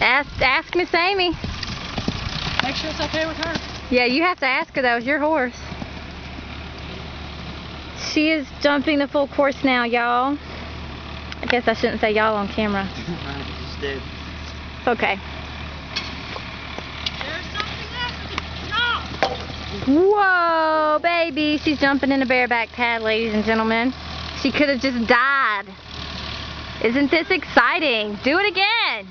Ask, ask Miss Amy. Make sure it's okay with her. Yeah, you have to ask her That was your horse. She is jumping the full course now, y'all. I guess I shouldn't say y'all on camera. Okay. Whoa, baby. She's jumping in a bareback pad, ladies and gentlemen. She could have just died. Isn't this exciting? Do it again.